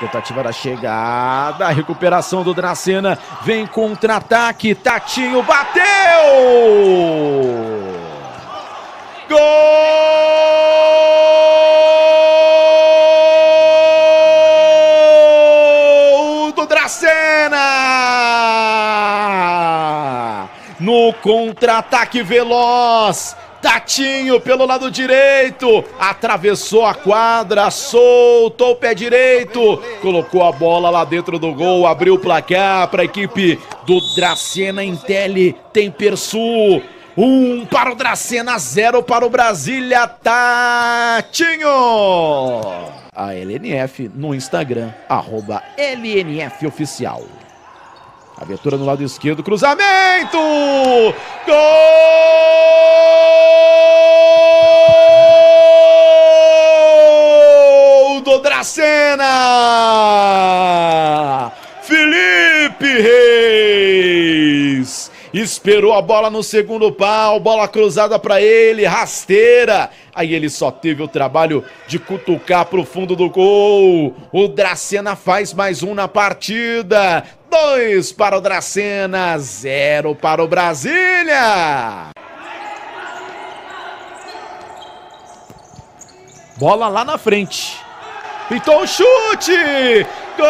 Tentativa da chegada, recuperação do Dracena, vem contra-ataque, Tatinho bateu! Gol do Dracena! No contra-ataque veloz, Tatinho pelo lado direito, atravessou a quadra, soltou o pé direito, colocou a bola lá dentro do gol, abriu o placar para a equipe do Dracena Intelli Tempersul. Um para o Dracena, zero para o Brasília, Tatinho! A LNF no Instagram, arroba LNF Oficial. Abertura no lado esquerdo, cruzamento! Gol Dracena! Felipe Reis! Esperou a bola no segundo pau, bola cruzada para ele, rasteira. Aí ele só teve o trabalho de cutucar pro fundo do gol. O Dracena faz mais um na partida. Dois para o Dracena, zero para o Brasília. Bola lá na frente. Pintou o chute! Gol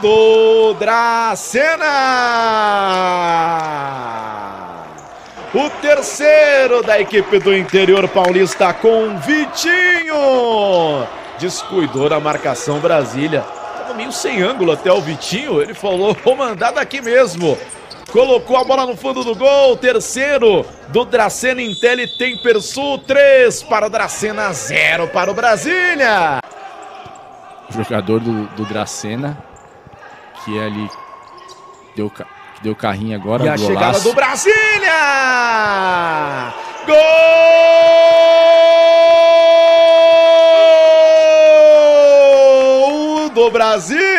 do Dracena! O terceiro da equipe do interior paulista com Vitinho. Descuidou a marcação Brasília. Tava meio sem ângulo até o Vitinho. Ele falou: vou mandar daqui mesmo. Colocou a bola no fundo do gol. Terceiro do Dracena Intelli Tempersul. Três para o Dracena, zero para o Brasília. O jogador do, do Dracena, que é ali deu, deu carrinho agora. E a golaço. chegada do Brasília! Gol do Brasília!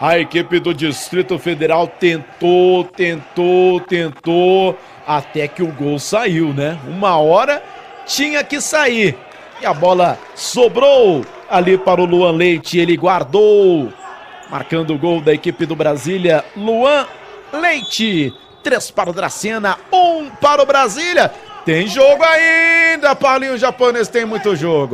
A equipe do Distrito Federal tentou, tentou, tentou, até que o gol saiu, né? Uma hora tinha que sair. E a bola sobrou ali para o Luan Leite, ele guardou. Marcando o gol da equipe do Brasília, Luan Leite. Três para o Dracena, um para o Brasília. Tem jogo ainda, Paulinho Japonês, tem muito jogo.